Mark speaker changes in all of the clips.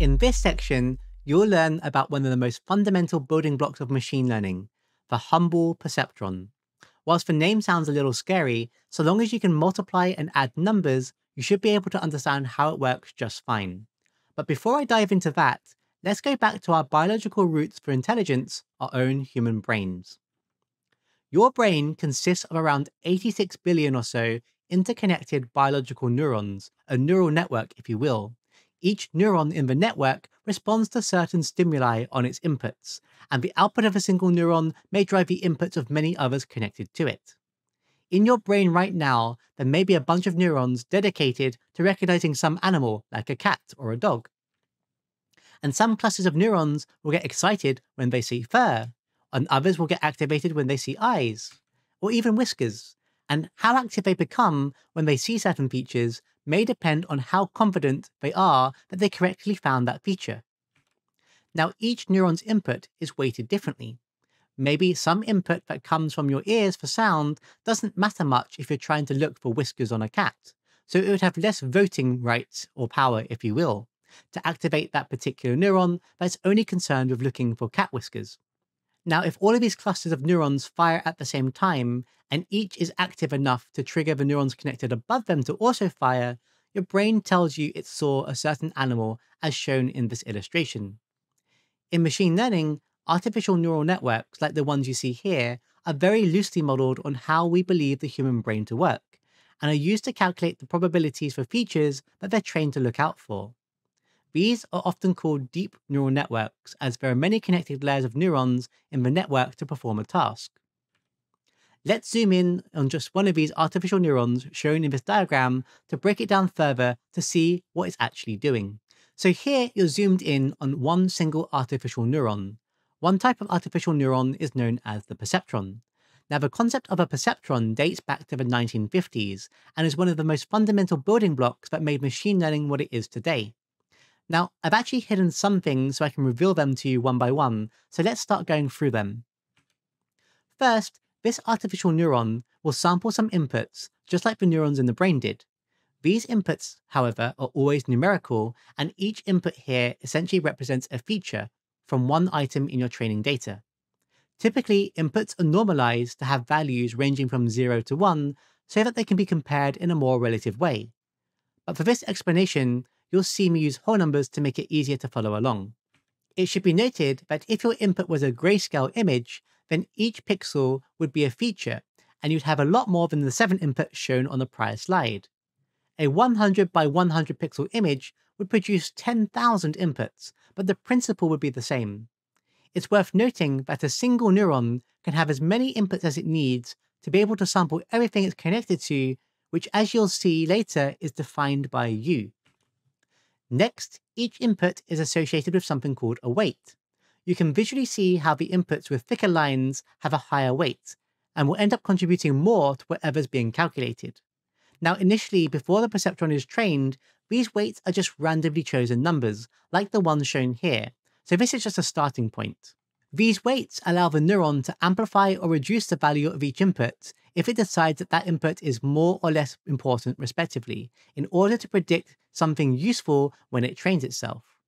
Speaker 1: In this section, you'll learn about one of the most fundamental building blocks of machine learning, the humble perceptron. Whilst the name sounds a little scary, so long as you can multiply and add numbers, you should be able to understand how it works just fine. But before I dive into that, let's go back to our biological roots for intelligence, our own human brains. Your brain consists of around 86 billion or so interconnected biological neurons, a neural network, if you will. Each neuron in the network responds to certain stimuli on its inputs, and the output of a single neuron may drive the inputs of many others connected to it. In your brain right now, there may be a bunch of neurons dedicated to recognizing some animal, like a cat or a dog. And some clusters of neurons will get excited when they see fur, and others will get activated when they see eyes, or even whiskers. And how active they become when they see certain features may depend on how confident they are that they correctly found that feature. Now, each neuron's input is weighted differently. Maybe some input that comes from your ears for sound doesn't matter much if you're trying to look for whiskers on a cat, so it would have less voting rights or power, if you will, to activate that particular neuron that's only concerned with looking for cat whiskers. Now, if all of these clusters of neurons fire at the same time, and each is active enough to trigger the neurons connected above them to also fire, your brain tells you it saw a certain animal as shown in this illustration. In machine learning, artificial neural networks like the ones you see here are very loosely modeled on how we believe the human brain to work, and are used to calculate the probabilities for features that they're trained to look out for. These are often called deep neural networks, as there are many connected layers of neurons in the network to perform a task. Let's zoom in on just one of these artificial neurons shown in this diagram to break it down further to see what it's actually doing. So here you're zoomed in on one single artificial neuron. One type of artificial neuron is known as the perceptron. Now the concept of a perceptron dates back to the 1950s and is one of the most fundamental building blocks that made machine learning what it is today. Now, I've actually hidden some things so I can reveal them to you one by one, so let's start going through them. First, this artificial neuron will sample some inputs, just like the neurons in the brain did. These inputs, however, are always numerical, and each input here essentially represents a feature from one item in your training data. Typically, inputs are normalized to have values ranging from 0 to 1 so that they can be compared in a more relative way. But for this explanation, you'll see me use whole numbers to make it easier to follow along. It should be noted that if your input was a grayscale image, then each pixel would be a feature, and you'd have a lot more than the 7 inputs shown on the prior slide. A 100 by 100 pixel image would produce 10,000 inputs, but the principle would be the same. It's worth noting that a single neuron can have as many inputs as it needs to be able to sample everything it's connected to, which as you'll see later is defined by you. Next, each input is associated with something called a weight you can visually see how the inputs with thicker lines have a higher weight and will end up contributing more to whatever's being calculated. Now, initially, before the perceptron is trained, these weights are just randomly chosen numbers, like the ones shown here, so this is just a starting point. These weights allow the neuron to amplify or reduce the value of each input if it decides that that input is more or less important respectively, in order to predict something useful when it trains itself.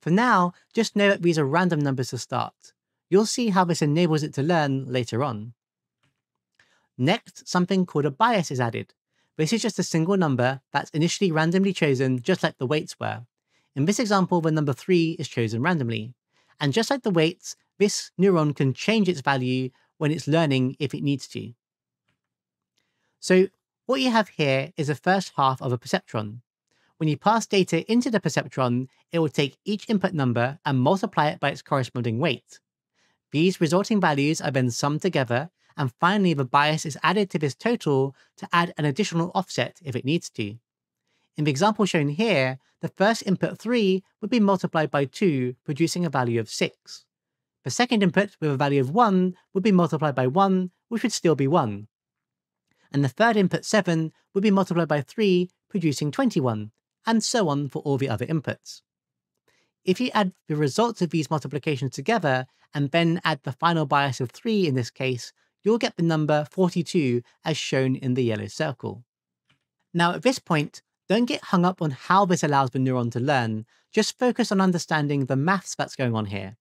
Speaker 1: For now, just know that these are random numbers to start. You'll see how this enables it to learn later on. Next, something called a bias is added. This is just a single number that's initially randomly chosen just like the weights were. In this example, the number 3 is chosen randomly. And just like the weights, this neuron can change its value when it's learning if it needs to. So what you have here is the first half of a perceptron. When you pass data into the perceptron, it will take each input number and multiply it by its corresponding weight. These resulting values are then summed together, and finally the bias is added to this total to add an additional offset if it needs to. In the example shown here, the first input 3 would be multiplied by 2, producing a value of 6. The second input with a value of 1 would be multiplied by 1, which would still be 1. And the third input 7 would be multiplied by 3, producing 21, and so on for all the other inputs. If you add the results of these multiplications together and then add the final bias of 3 in this case, you'll get the number 42 as shown in the yellow circle. Now at this point, Don't get hung up on how this allows the neuron to learn, just focus on understanding the maths that's going on here.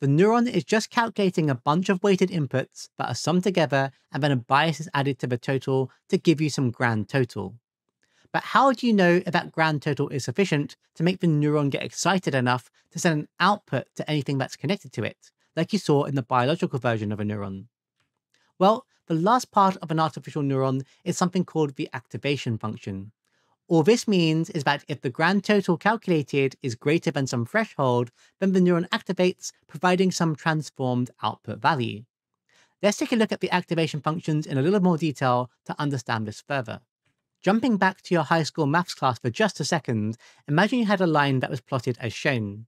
Speaker 1: The neuron is just calculating a bunch of weighted inputs that are summed together and then a bias is added to the total to give you some grand total. But how do you know if that grand total is sufficient to make the neuron get excited enough to send an output to anything that's connected to it, like you saw in the biological version of a neuron? Well, the last part of an artificial neuron is something called the activation function. All this means is that if the grand total calculated is greater than some threshold, then the neuron activates, providing some transformed output value. Let's take a look at the activation functions in a little more detail to understand this further. Jumping back to your high school maths class for just a second, imagine you had a line that was plotted as shown.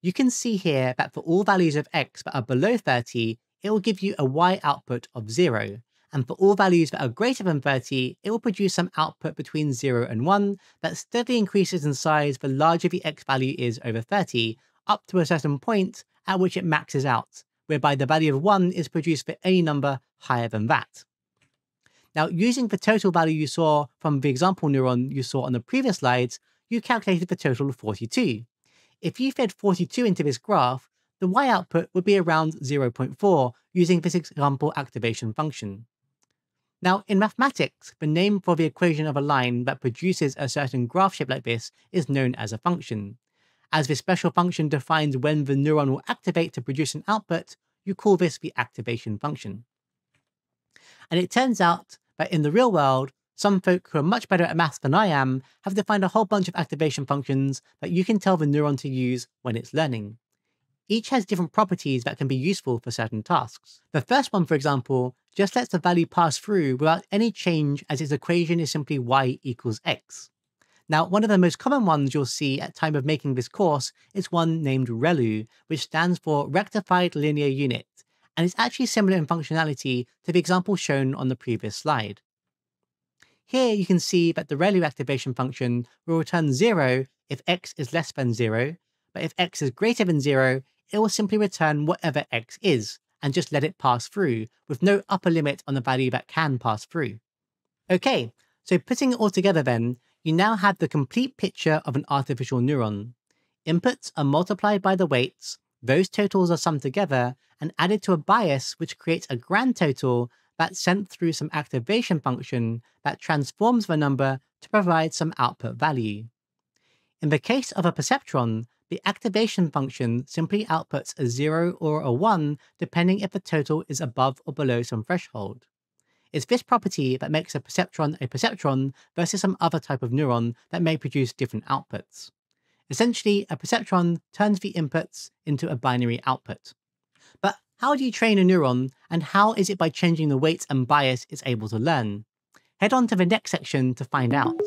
Speaker 1: You can see here that for all values of x that are below 30, it will give you a y output of 0, and for all values that are greater than 30, it will produce some output between 0 and 1 that steadily increases in size the larger the x value is over 30, up to a certain point at which it maxes out, whereby the value of 1 is produced for any number higher than that. Now, using the total value you saw from the example neuron you saw on the previous slides, you calculated the total of 42. If you fed 42 into this graph, the y output would be around 0.4 using this example activation function. Now, in mathematics, the name for the equation of a line that produces a certain graph shape like this is known as a function. As this special function defines when the neuron will activate to produce an output, you call this the activation function. And it turns out that in the real world, some folk who are much better at maths than I am have defined a whole bunch of activation functions that you can tell the neuron to use when it's learning. Each has different properties that can be useful for certain tasks. The first one, for example, just lets the value pass through without any change as its equation is simply y equals x. Now, one of the most common ones you'll see at time of making this course is one named ReLU, which stands for Rectified Linear Unit, and it's actually similar in functionality to the example shown on the previous slide. Here you can see that the ReLU activation function will return 0 if x is less than 0, but if x is greater than 0, it will simply return whatever x is, and just let it pass through, with no upper limit on the value that can pass through. Okay, so putting it all together then, you now have the complete picture of an artificial neuron. Inputs are multiplied by the weights, those totals are summed together and added to a bias which creates a grand total that's sent through some activation function that transforms the number to provide some output value. In the case of a perceptron, the activation function simply outputs a 0 or a 1 depending if the total is above or below some threshold. It's this property that makes a perceptron a perceptron versus some other type of neuron that may produce different outputs. Essentially, a perceptron turns the inputs into a binary output. How do you train a neuron, and how is it by changing the weights and bias it's able to learn? Head on to the next section to find out.